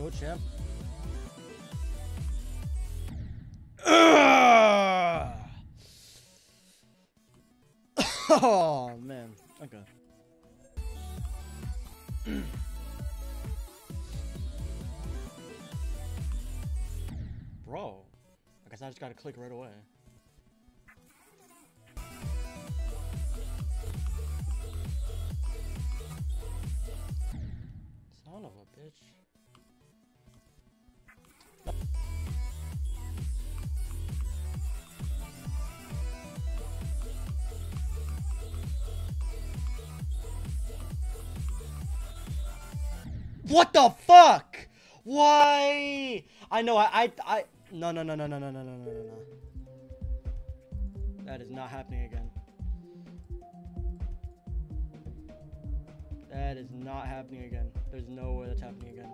go, champ. oh man. Okay. Bro, I guess I just gotta click right away. Son of a bitch. What the fuck? Why? I know. I. I. I no. No. No. No. No. No. No. No. No. No. That is not happening again. That is not happening again. There's no way that's happening again.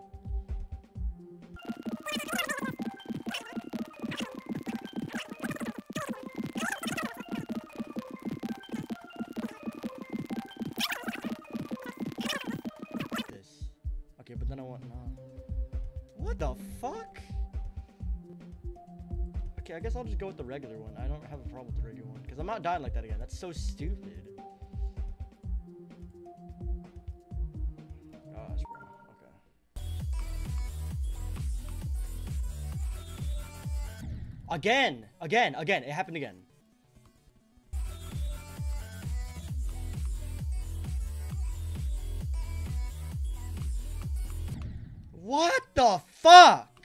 The fuck? Okay, I guess I'll just go with the regular one. I don't have a problem with the regular one because I'm not dying like that again. That's so stupid. Ah, Bro. Okay. Again, again, again. It happened again. Fuck?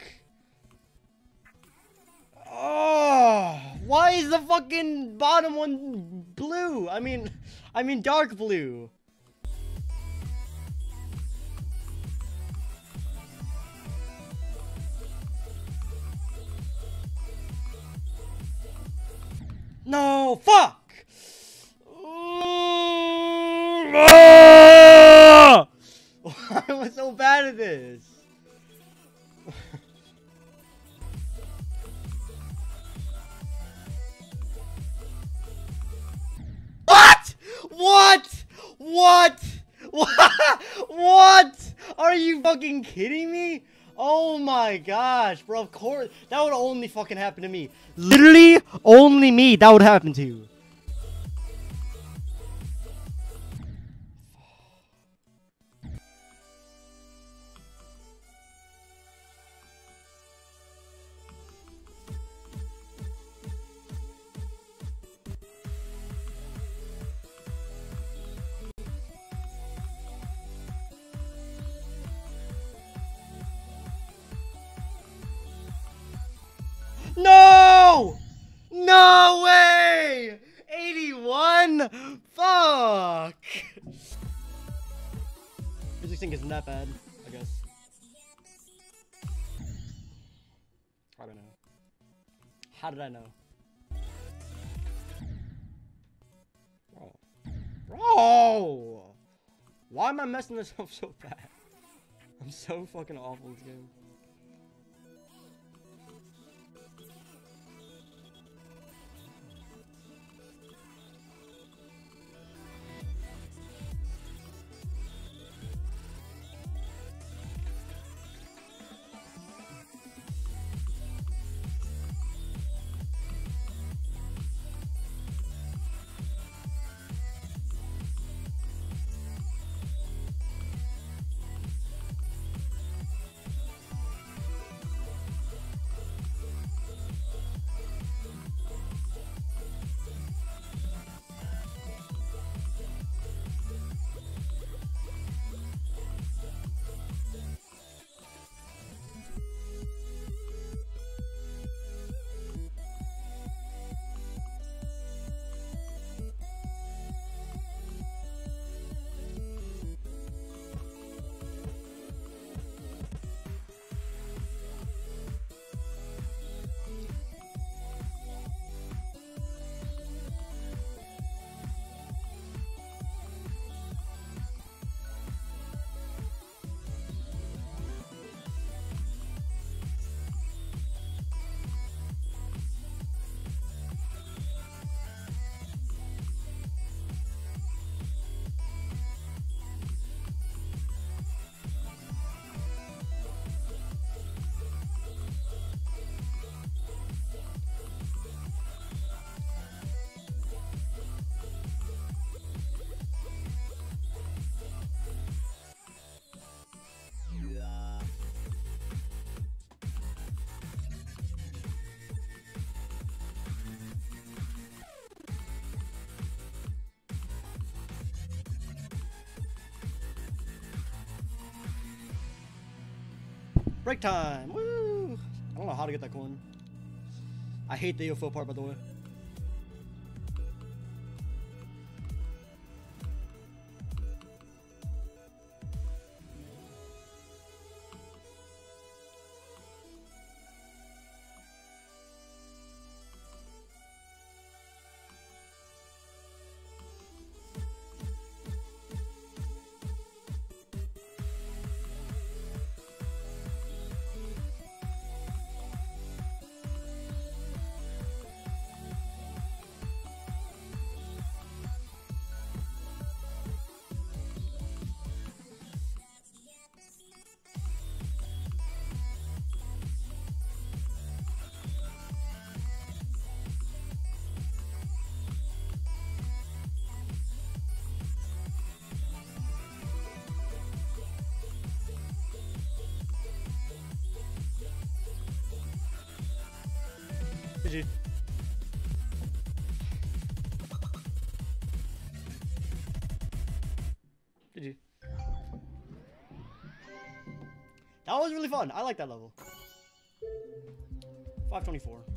Oh, why is the fucking bottom one blue? I mean, I mean dark blue. No, fuck! Ah! Am I so bad at this? What? Are you fucking kidding me? Oh my gosh, bro. Of course, that would only fucking happen to me. Literally, only me. That would happen to. No! Thing isn't that bad, I guess. I don't know. How did I know? Bro. Bro! Why am I messing this up so bad? I'm so fucking awful at this game. Break time. Woo! I don't know how to get that coin. I hate the UFO part, by the way. GG. GG. That was really fun. I like that level. 524.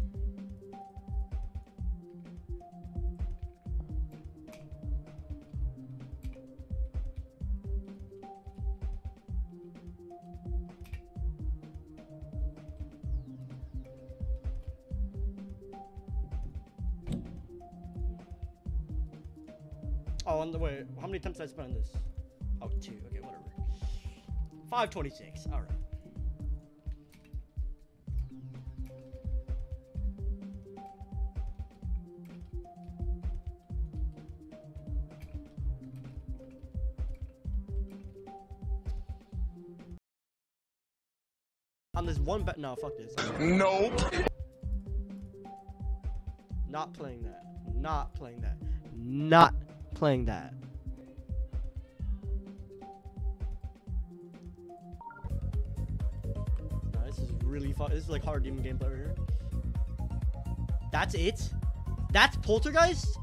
Oh, on the way. How many attempts did I spend on this? Oh, two. Okay, whatever. 526. All right. On this one bet. No, fuck this. Nope. Not playing that. Not playing that. Not playing that. Nah, this is really fun. This is like hard demon gameplay right here. That's it? That's Poltergeist?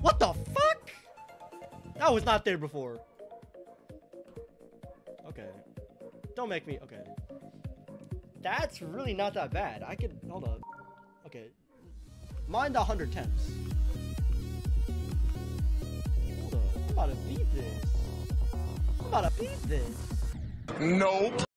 What the fuck? That was not there before. Okay. Don't make me. Okay. That's really not that bad. I could. Hold up. Okay. Mind the 100 temps. About to beat this. I'm about to beat this. Nope.